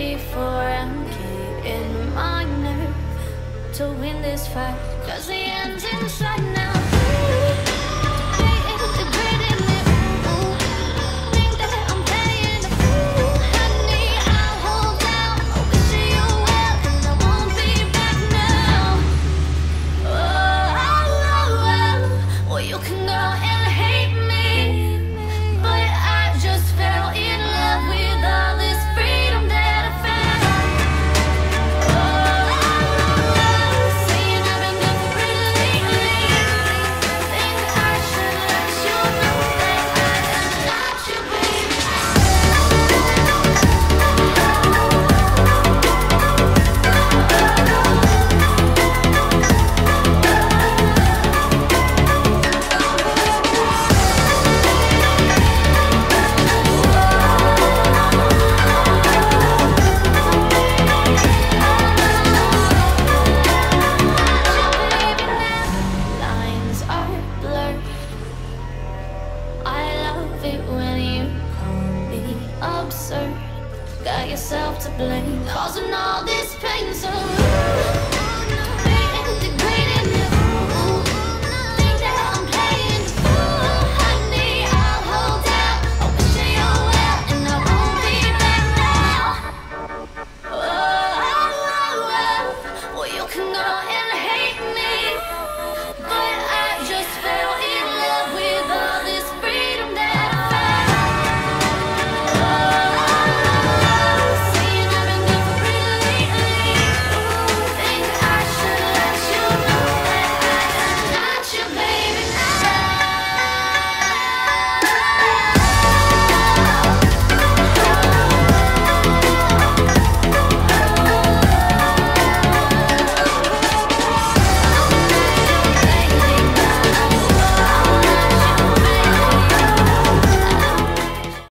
before I'm getting my nerve to win this fight. Cause the end's in. absurd. Got yourself to blame. Causing all